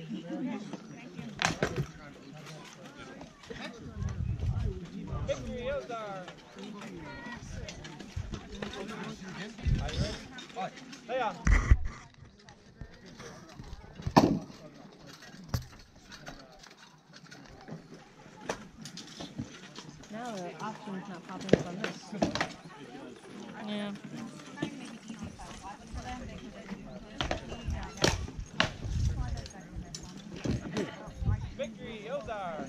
Are you. Now the option's not popping up this. Ozar.